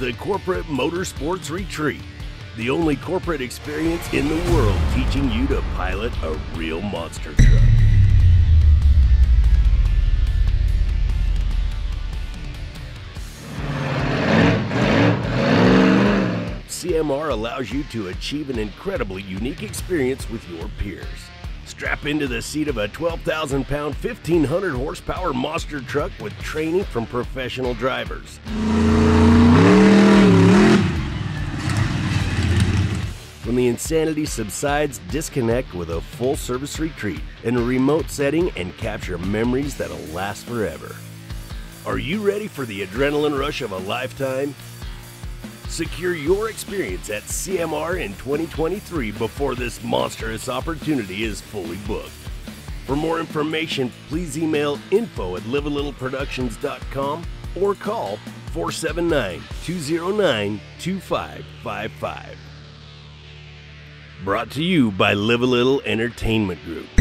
the Corporate Motorsports Retreat, the only corporate experience in the world teaching you to pilot a real monster truck. CMR allows you to achieve an incredibly unique experience with your peers. Strap into the seat of a 12,000 pound, 1,500 horsepower monster truck with training from professional drivers. When the insanity subsides, disconnect with a full service retreat in a remote setting and capture memories that'll last forever. Are you ready for the adrenaline rush of a lifetime? Secure your experience at CMR in 2023 before this monstrous opportunity is fully booked. For more information, please email info at livealittleproductions.com or call 479 209 2555. Brought to you by Live a Little Entertainment Group.